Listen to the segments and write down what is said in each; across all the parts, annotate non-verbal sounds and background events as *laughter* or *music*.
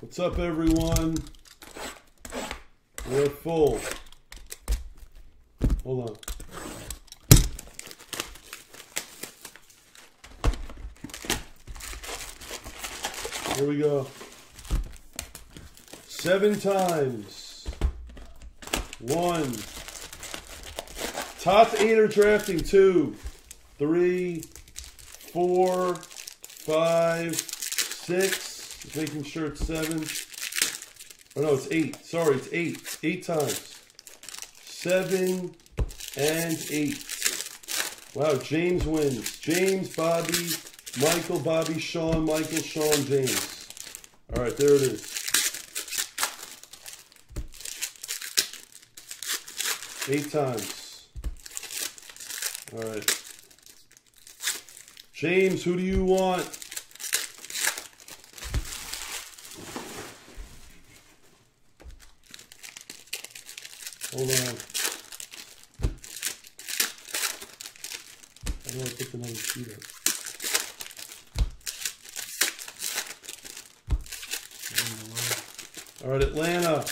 What's up, everyone? We're full. Hold on. Here we go. Seven times. One. Top eight are drafting. Two, three, four, five, six. Making sure it's seven. Oh no, it's eight. Sorry, it's eight. Eight times. Seven and eight. Wow, James wins. James, Bobby, Michael, Bobby, Sean, Michael, Sean, James. All right, there it is. Eight times. All right. James, who do you want? Hold on. How do I put another sheet up? All right, Atlanta.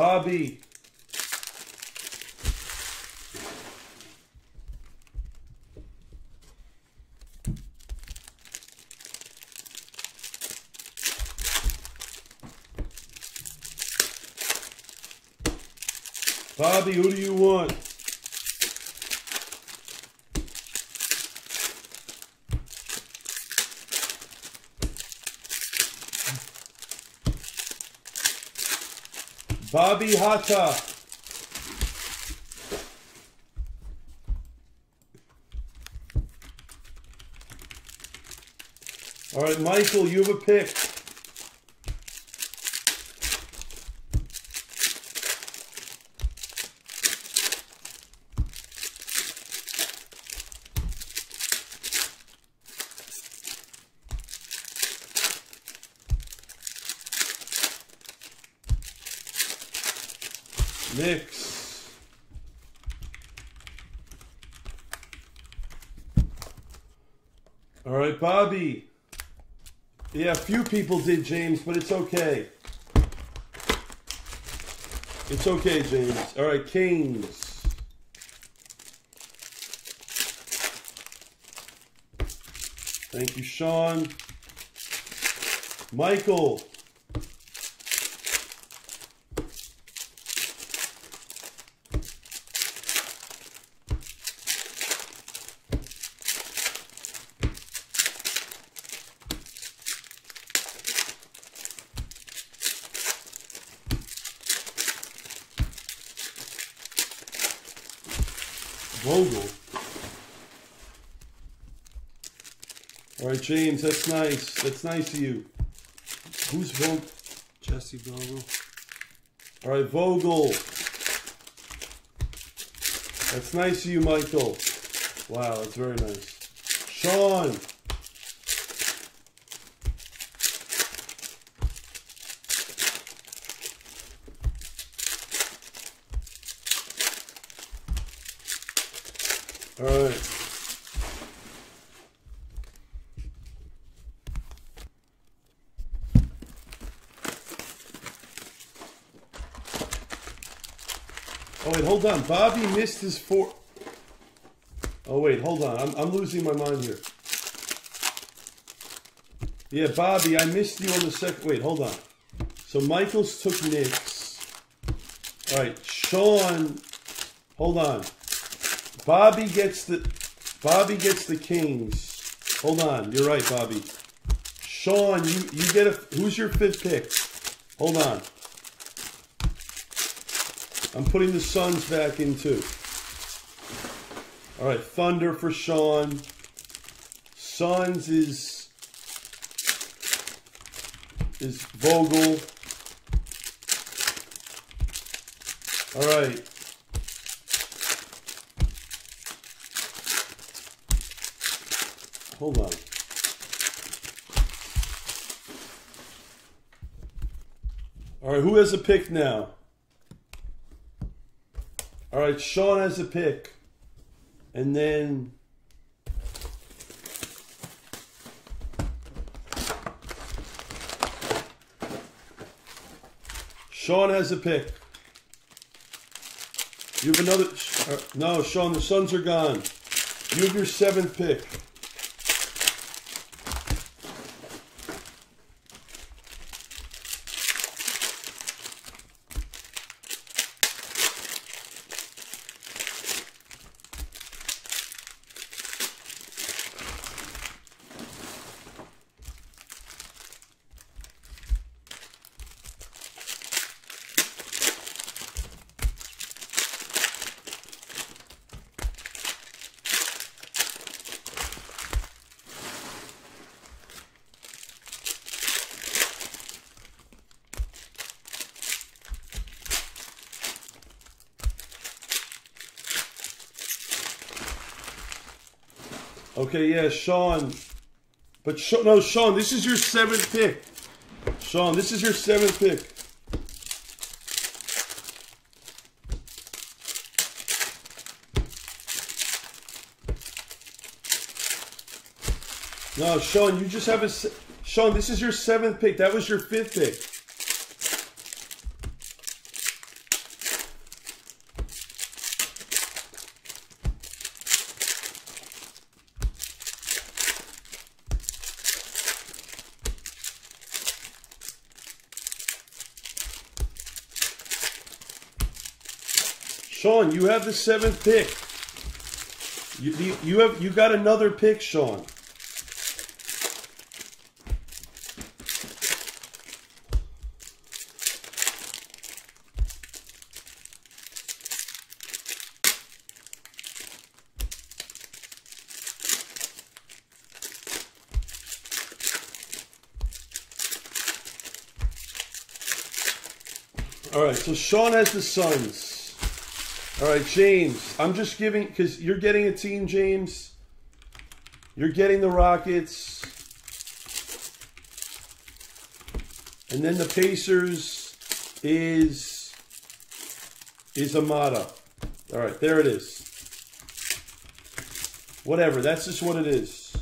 Bobby. Bobby, who do you want? Bobby Hata. All right, Michael, you have a pick. Mix. All Bobby. Yeah, a few people did, James, but it's okay. It's okay, James. All right, Kings. Thank you, Sean. Michael. Vogel. All right, James, that's nice. That's nice of you. Who's Vogel? Jesse Vogel. All right, Vogel. That's nice of you, Michael. Wow, that's very nice. Sean. All right. Oh wait, hold on. Bobby missed his four. Oh wait, hold on. I'm, I'm losing my mind here. Yeah, Bobby, I missed you on the second. Wait, hold on. So Michaels took Knicks. All right, Sean. Hold on. Bobby gets the. Bobby gets the Kings. Hold on. You're right, Bobby. Sean, you you get a. Who's your fifth pick? Hold on. I'm putting the Suns back in too. All right, Thunder for Sean. Suns is is Vogel. All right. Hold on. All right, who has a pick now? All right, Sean has a pick. And then Sean has a pick. You have another. uh, No, Sean, the Suns are gone. You have your seventh pick. Okay, yeah, Sean. But Sha- no, Sean, this is your seventh pick. Sean, this is your seventh pick. No, Sean, you just have a. se- Sean, this is your seventh pick. That was your fifth pick. Sean, you have the seventh pick. You, you, you have you got another pick, Sean. All right, so Sean has the Suns. All right, James, I'm just giving because you're getting a team, James. You're getting the Rockets, and then the Pacers is is Amada. All right, there it is. Whatever, that's just what it is.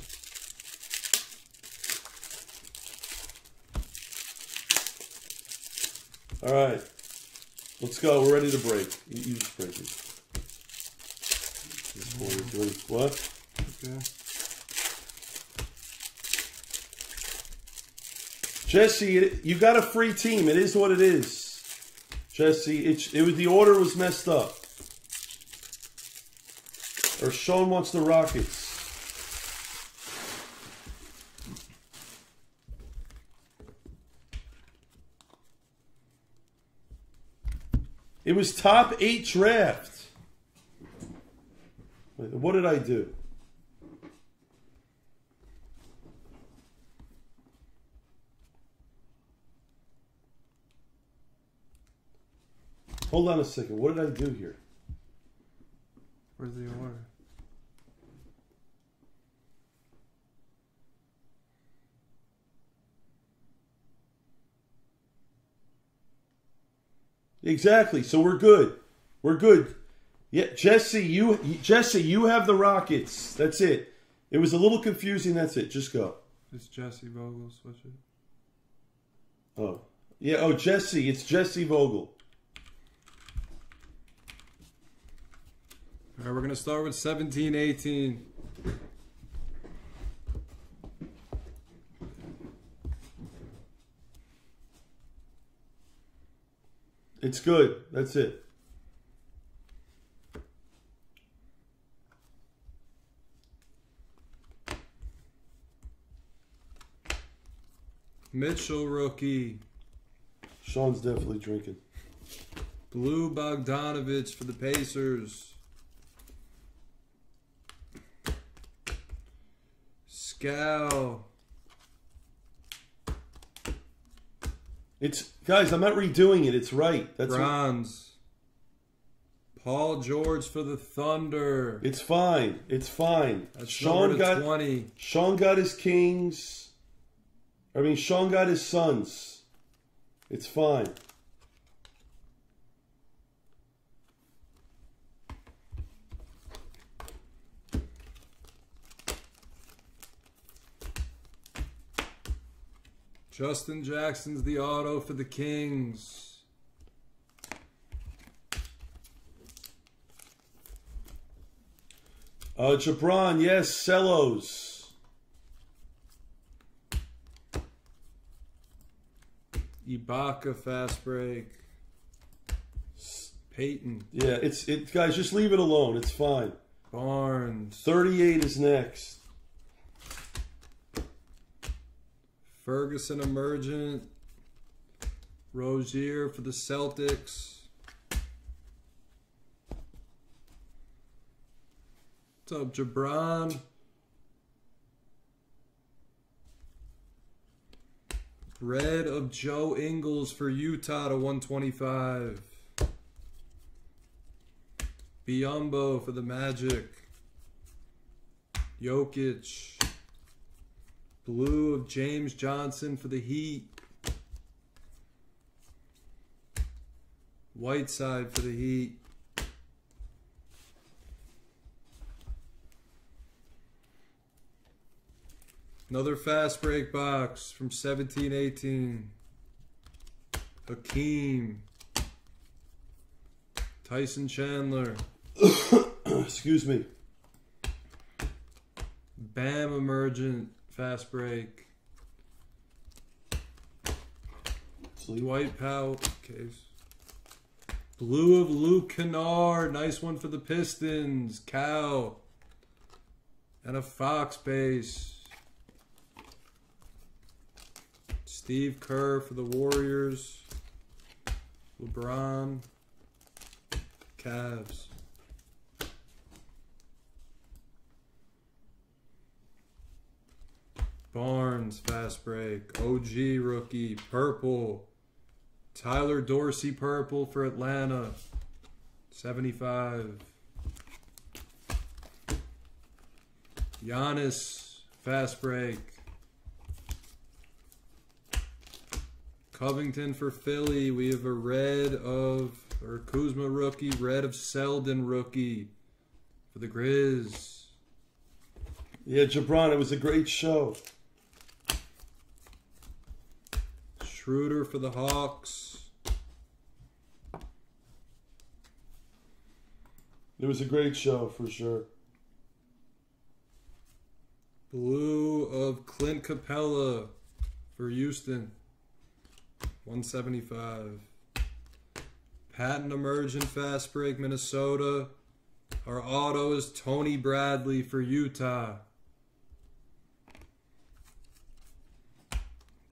All right. Let's go. We're ready to break. You, you just break it. One is doing- What? Okay. Jesse, it, you got a free team. It is what it is. Jesse, it, it was the order was messed up. Or Sean wants the Rockets. It was top eight draft. What did I do? Hold on a second. What did I do here? Where's the order? Exactly. So we're good. We're good. Yeah, Jesse, you Jesse, you have the Rockets. That's it. It was a little confusing. That's it. Just go. It's Jesse Vogel. Switch it. Oh, yeah. Oh, Jesse. It's Jesse Vogel. All right, we're gonna start with 17, It's good. That's it. Mitchell rookie. Sean's definitely drinking. Blue Bogdanovich for the Pacers. Scal. It's guys. I'm not redoing it. It's right. That's what- Bronze. Paul George for the Thunder. it's fine. It's fine. That's Sean got 20. Sean got his Kings. I mean, Sean got his Suns. It's fine. Justin Jackson's the auto for the Kings. Uh, Jabron, yes, Cellos. Ibaka fast break. Peyton. Yeah, it's it guys, just leave it alone. It's fine. Barnes. 38 is next. Ferguson emergent. Rozier for the Celtics. What's up, Jabron? Red of Joe Ingles for Utah to 125. Biyombo for the Magic. Jokic. Blue of James Johnson for the Heat. Whiteside for the Heat. Another fast break box from 1718. Hakeem. Tyson Chandler. *coughs* Excuse me. Bam Emergent fast break. Sleep. White Pow case. Blue of Luke Kennard. Nice one for the Pistons. Cow. And a Fox base. Steve Kerr for the Warriors. LeBron. Cavs. Barnes, fast break. OG rookie, purple. Tyler Dorsey, purple for Atlanta. 75. Giannis, fast break. Covington for Philly. We have a red of, or Kuzma rookie, red of Selden rookie for the Grizz. Yeah, Jabron, it was a great show. Schroeder for the Hawks. It was a great show for sure. Blue of Clint Capela for Houston. 175. Patton Emergent Fast Break Minnesota. Our auto is Tony Bradley for Utah.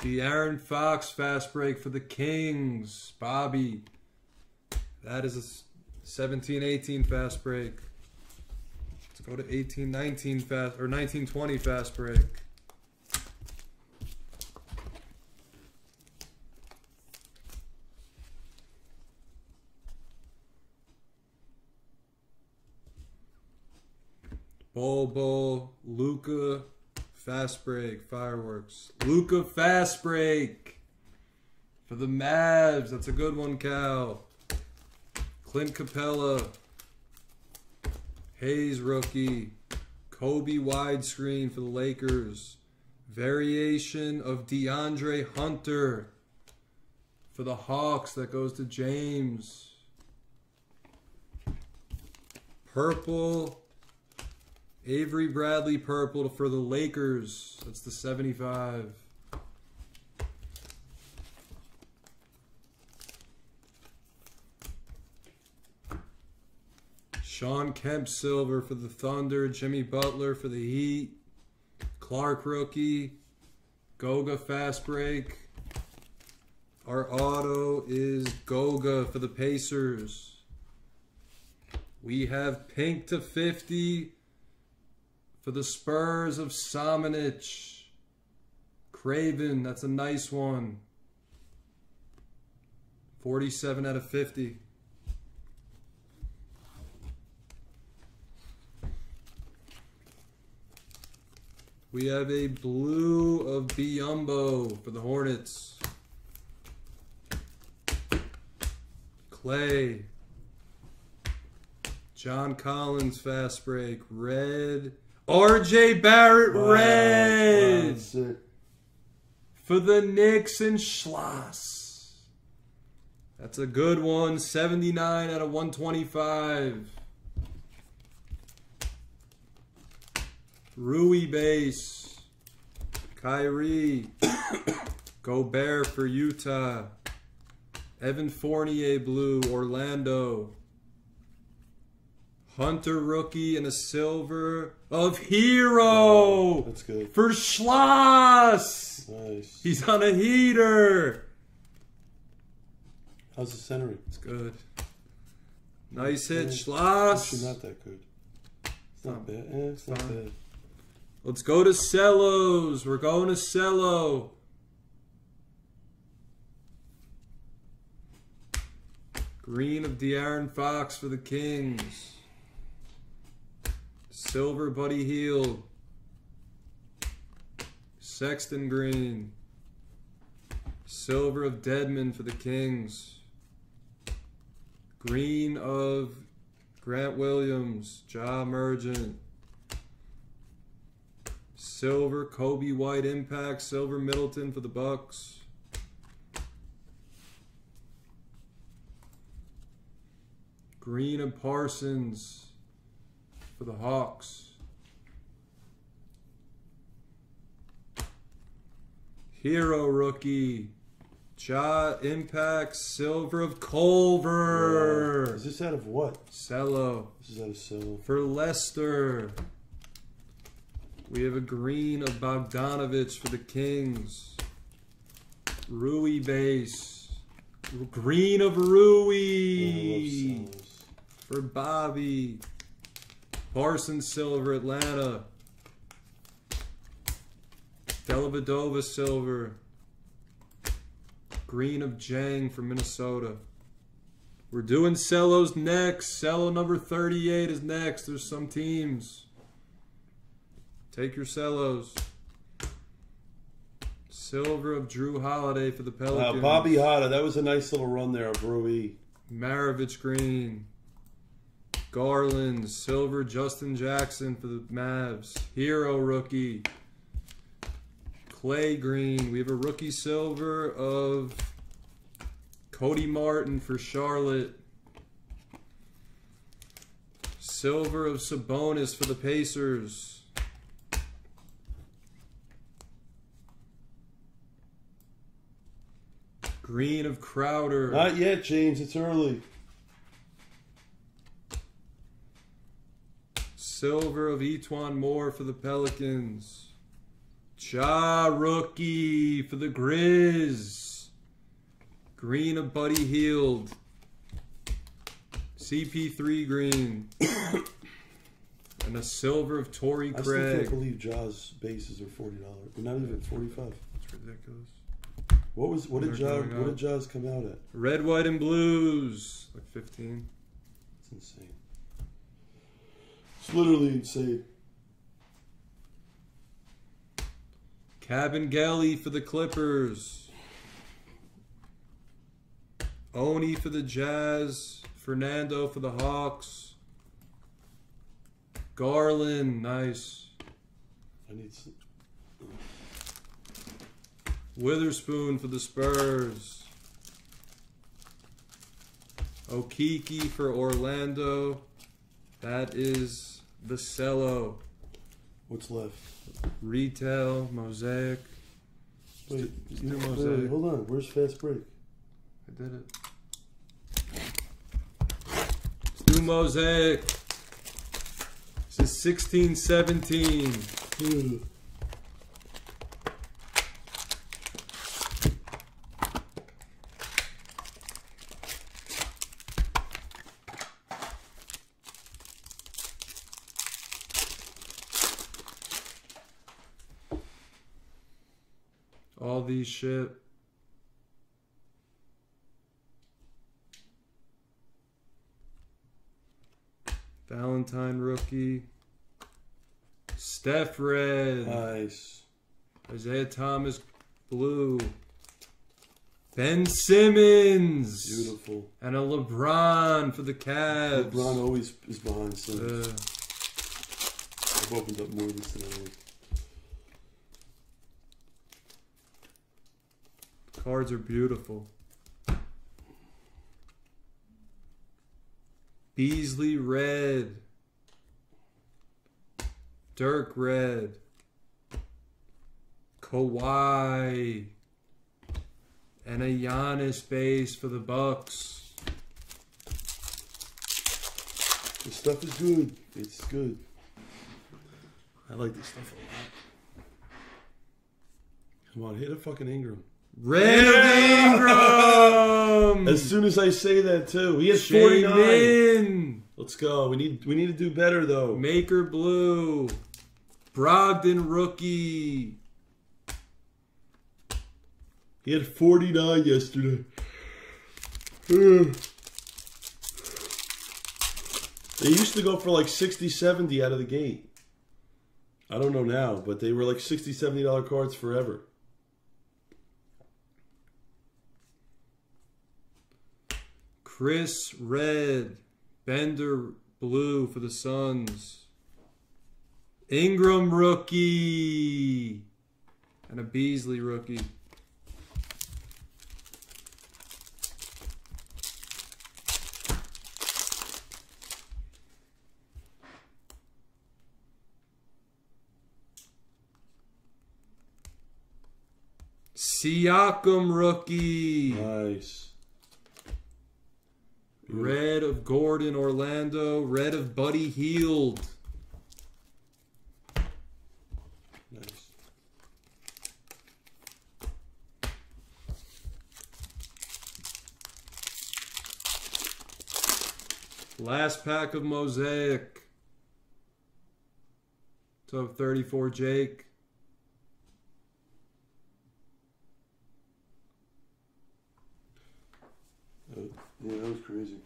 De'Aaron Fox Fast Break for the Kings. Bobby. That is a 17 18 fast break. Let's go to 18 19 fast or 19 20 fast break. Bobo, Luka, fast break, fireworks. Luka, fast break for the Mavs. That's a good one, Cal. Clint Capela, Hayes rookie, Coby widescreen for the Lakers. Variation of DeAndre Hunter for the Hawks that goes to James. Purple Avery Bradley purple for the Lakers. That's the 75. Shawn Kemp silver for the Thunder. Jimmy Butler for the Heat. Clark rookie. Goga fast break. Our auto is Goga for the Pacers. We have pink to 50 for the Spurs of Samanich. Craven, that's a nice one. 47 out of 50. We have a blue of Biyombo for the Hornets. Clay. John Collins fast break. Red. RJ Barrett Wow, red. wow, for the Knicks and Schloss. That's a good one. 79 out of 125. Rui base. Kyrie. *coughs* Gobert for Utah. Evan Fournier blue, Orlando. Hunter rookie and a silver of Herro That's good. for Schloss. Nice. He's on a heater. How's the centering? It's good. Nice hit, Yeah. Schloss. Actually, not that good. It's not bad. Eh, it's not bad. Let's go to Cellos. We're going to Cello. Green of De'Aaron Fox for the Kings. Silver Buddy Hield. Sexton Green. Silver of Dedmon for the Kings. Green of Grant Williams. Ja Mergent. Silver Coby White Impact, Silver Middleton for the Bucks. Green of Parsons for the Hawks. Herro rookie. Ja Impact, Silver of Culver. Is this out of what? Cello. This is out of Cello. For Leicester, we have a green of Bogdanovich for the Kings. Rui base. Green of Rui for Bobby. Parsons silver, Atlanta. Dellavedova silver. Green of Jang for Minnesota. We're doing cellos next. Cello number 38 is next. There's some teams. Take your cellos. Silver of Jrue Holiday for the Pelicans. Bobby Hada. That was a nice little run there of Rui. Maravich Green. Garland, Silver, Justin Jackson for the Mavs. Herro rookie. Clay Green. We have a rookie silver of Cody Martin for Charlotte. Silver of Sabonis for the Pacers. Green of Crowder. Not yet, James. It's early. Silver of E'Twaun Moore for the Pelicans. Ja rookie for the Grizz. Green of Buddy Hield. CP3 green. *coughs* and a silver of Torrey I still can't believe Jaws bases are forty dollars. Not even forty-five. That's ridiculous. What was what did They're Jaws what did Jaws come out at? Red, white, and blues. Like 15. It's insane. It's literally insane. Cabin Galley for the Clippers. Oni for the Jazz. Fernando for the Hawks. Garland, nice. I need some. Witherspoon for the Spurs. Okeke for Orlando. That is the cello. What's left? Retail, mosaic. Wait, Just you- mosaic. wait, hold on. Where's fast break? I did it. Let's mosaic. This is 1617. Ugh. Hmm. Ship. Valentine rookie. Steph red. Nice. Isaiah Thomas blue. Ben Simmons. Beautiful. And a LeBron for the Cavs. LeBron always is behind Simmons. Uh, I've opened up more than I cards are beautiful. Beasley red. Dirk red. Kawhi. And a Giannis base for the Bucks. This stuff is good. It's good. I like this stuff a lot. Come on, hit a fucking Ingram. Red Yeah! Ingram. As soon as I say that too, he has 49. Min. Let's go. We need we need to do better though. Maker Blue. Brogdon rookie. He had 49 yesterday. *sighs* they used to go for like 60, 70 out of the gate. I don't know now, but they were like 60, 70 dollar cards forever. Chris Red. Bender Blue for the Suns. Ingram rookie. And a Beasley rookie. Siakam rookie. Nice. Red of Gordon Orlando. Red of Buddy Hield. Nice. Last pack of Mosaic. Top 34 Jake. Uh, yeah, that was crazy.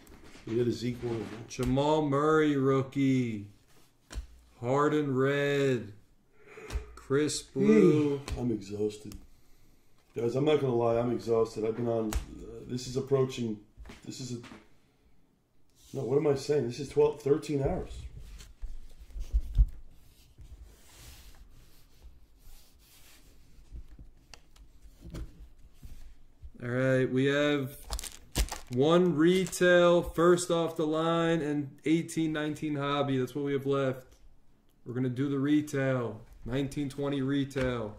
He had a Zeke one. Jamal Murray rookie. Harden red. Chris Blue. I'm exhausted. Guys, I'm not gonna lie, I'm exhausted. I've been on. Uh, this is approaching. This is a. No, what am I saying? This is 12, 13 hours. All right, we have one retail, first off the line, and 18 19 hobby. That's what we have left. We're going to do the retail. 1920 retail.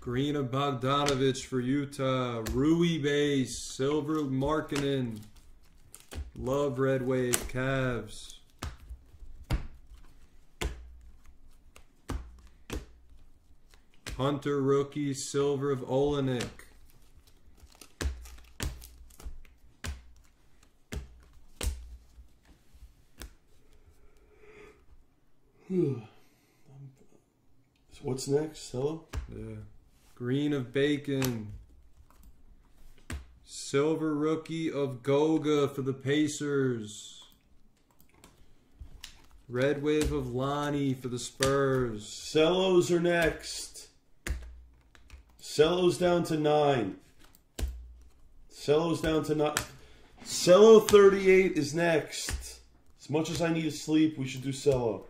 Green of Bogdanovich for Utah. Rui base. Silver Markkanen. Love Red Wave. Cavs. Hunter rookie. Silver of Olynyk. So what's next? Hello? Yeah. Green of Bacon. Silver rookie of Goga for the Pacers. Red wave of Lonnie for the Spurs. Cellos are next. Cellos down to nine. Cellos down to nine. Cello 38 is next. As much as I need to sleep, we should do cello.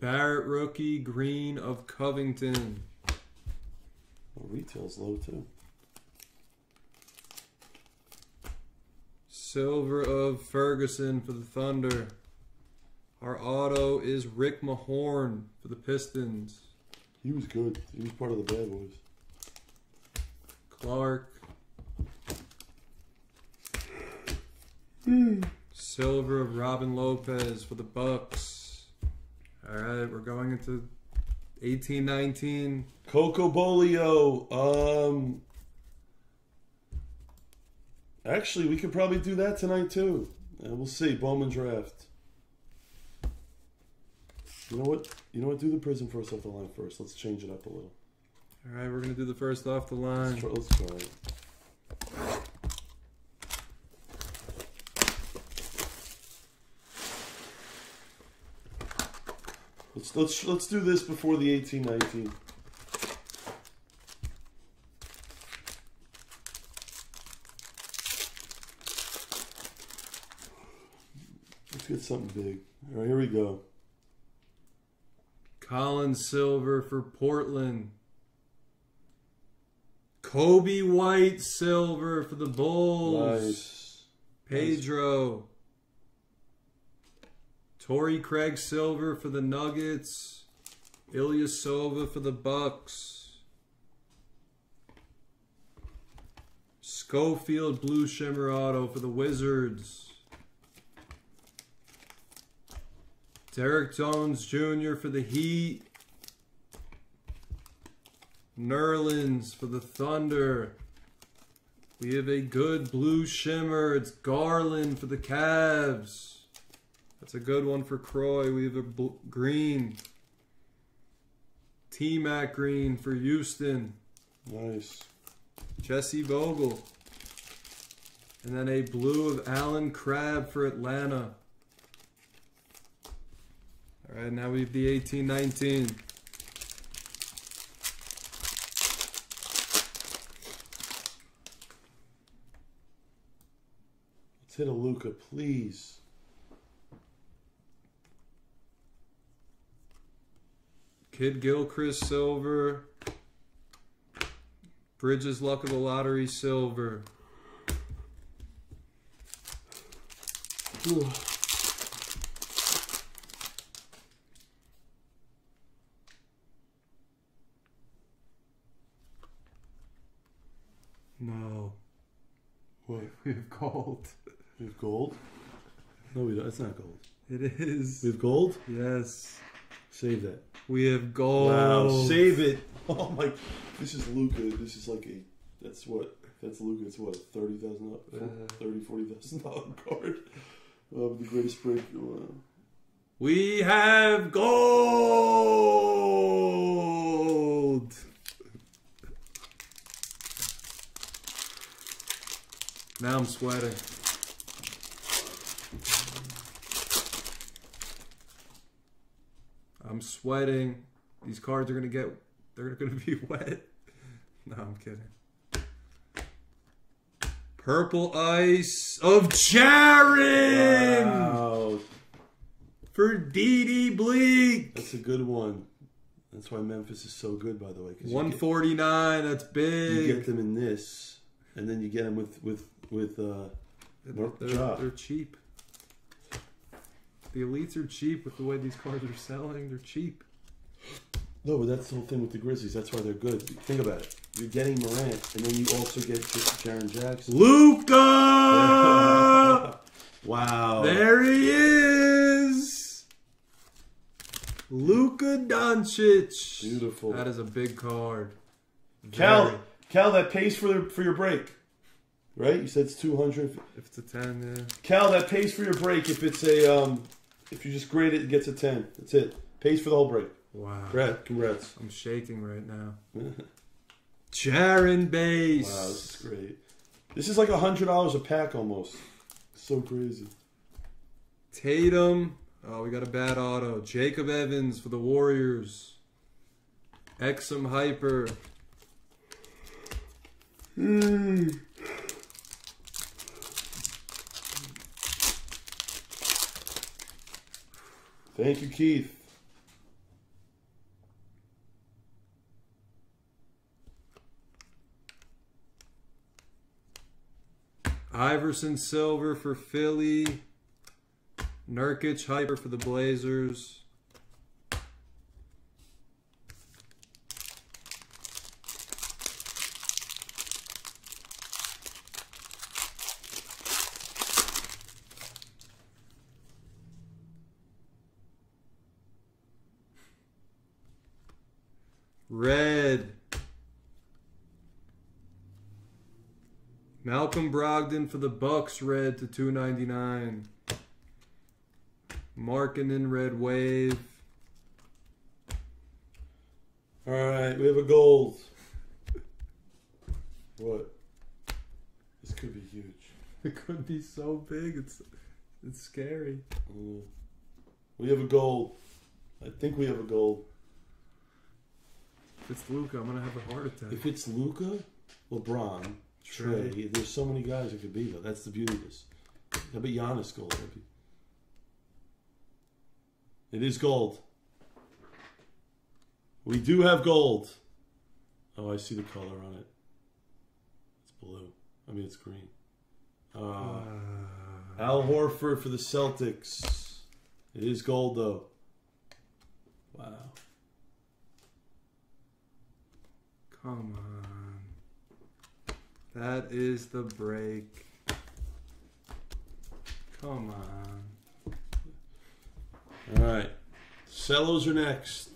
Barrett rookie green of Covington. Well, retail's low too. Silver of Ferguson for the Thunder. Our auto is Rick Mahorn for the Pistons. He was good. He was part of the bad boys. Clark. Silver of Robin Lopez for the Bucks. All right, we're going into 1819. Coco Bolio. Um, actually, we could probably do that tonight too. Uh, we'll see. Bowman draft. You know what? You know what? Do the Prizm first off the line first. Let's change it up a little. All right, we're gonna do the first off the line. Let's try, let's try it. Let's let's let's do this before the eighteen nineteen. Let's get something big. All right, here we go. Colin Silver for Portland. Coby White Silver for the Bulls. Nice. Pedro. Torrey Craig Silver for the Nuggets. Ilyasova for the Bucks. Schofield Blue Shimmer Auto for the Wizards. Derrick Jones Jr. for the Heat. Nerlens for the Thunder. We have a good blue shimmer. It's Garland for the Cavs. That's a good one for Croy. We have a green. T Mac green for Houston. Nice. Jesse Vogel. And then a blue of Allen Crabbe for Atlanta. All right, now we have the 1819. Let's hit a Luka, please. Kidd-Gilchrist silver. Bridges Luck of the Lottery silver. Ooh. No. What? We have gold. We have gold? No, we don't. It's not gold. It is. We have gold? Yes. Save that. We have gold. Wow, save it. *laughs* Oh my, this is Luka. This is like a, that's what, that's Luka. It's what, $30,000, Uh. $30,000, $40,000 *laughs* card of the greatest break. Wow. We have gold. Now I'm sweating. I'm sweating. These cards are gonna get. They're gonna *laughs* be wet. No, I'm kidding. Purple ice of Jaren Wow, for DD Bleak. that's a good one. That's why Memphis is so good, by the way. 'cause you One get- forty nine. That's You get them in this, and then you get them with with with. uh Mark They're, they're cheap. The elites are cheap with the way these cards are selling. They're cheap. No, but that's the whole thing with the Grizzlies. That's why they're good. Think about it. You're getting Morant, and then you also get Jaren Jackson. Luka. *laughs* wow. there he is. Luka Doncic. Beautiful. That is a big card. Cal, Cal, that pays for the, for your break, right? You said it's two hundred. If it's a ten, yeah. Cal, that pays for your break if it's a um, if you just grade it, it gets a ten. That's it. Pays for the whole break. Wow. Congrats. Congrats. I'm shaking right now. *laughs* wow, Jaren Base. this is great. This is like a hundred dollars a pack almost. So crazy. Tatum. Oh, we got a bad auto. Jacob Evans for the Warriors. Exum Hyper. Thank you, Keith. Iverson Silver for Philly. Nurkic Hyper for the Blazers. Red. Malcolm Brogdon for the Bucks, red to 299. Markkanen, red wave. All right, we have a gold. What? This could be huge. *laughs* It could be so big. It's it's scary. Mm. We have a gold. I think we have a gold. If it's Luka, I'm gonna have a heart attack. If it's Luka, LeBron, Trey, there's so many guys it could be though. That's the beauty of this. How about Giannis gold? It is gold. We do have gold. Oh, I see the color on it. It's blue. I mean, it's green. Uh, Al Horford for the Celtics. It is gold, though. Wow. Come on. That is the break. Come on. All right. Cellos are next.